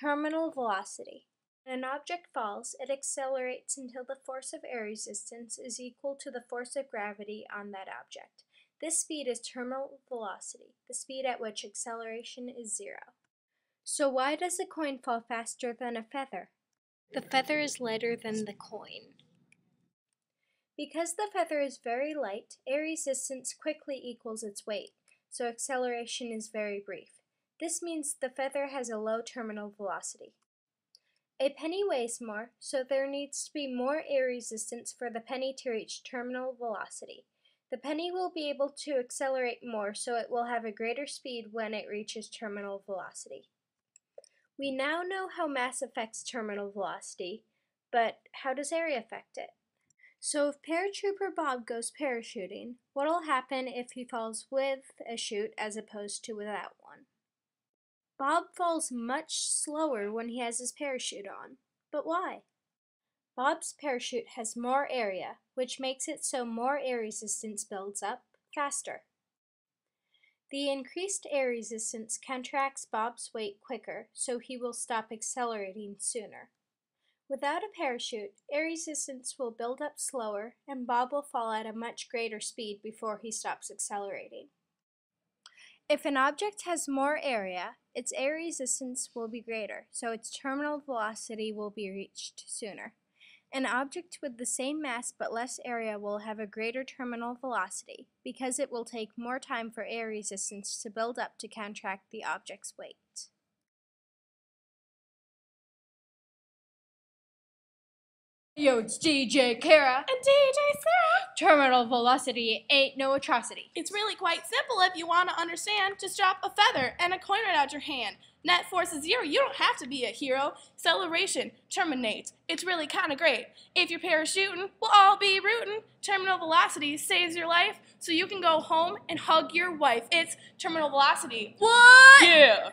Terminal velocity. When an object falls, it accelerates until the force of air resistance is equal to the force of gravity on that object. This speed is terminal velocity, the speed at which acceleration is zero. So why does a coin fall faster than a feather? The feather is lighter than the coin. Because the feather is very light, air resistance quickly equals its weight, so acceleration is very brief. This means the feather has a low terminal velocity. A penny weighs more, so there needs to be more air resistance for the penny to reach terminal velocity. The penny will be able to accelerate more, so it will have a greater speed when it reaches terminal velocity. We now know how mass affects terminal velocity, but how does area affect it? So if paratrooper Bob goes parachuting, what'll happen if he falls with a chute as opposed to without one? Bob falls much slower when he has his parachute on. But why? Bob's parachute has more area, which makes it so more air resistance builds up faster. The increased air resistance counteracts Bob's weight quicker, so he will stop accelerating sooner. Without a parachute, air resistance will build up slower, and Bob will fall at a much greater speed before he stops accelerating. If an object has more area, its air resistance will be greater, so its terminal velocity will be reached sooner. An object with the same mass but less area will have a greater terminal velocity, because it will take more time for air resistance to build up to counteract the object's weight. Yo, it's DJ Kara. And DJ Sarah. Terminal velocity ain't no atrocity. It's really quite simple if you want to understand. Just drop a feather and a coin right out your hand. Net force is zero. You don't have to be a hero. Acceleration terminates. It's really kind of great. If you're parachuting, we'll all be rooting. Terminal velocity saves your life so you can go home and hug your wife. It's terminal velocity. What? Yeah.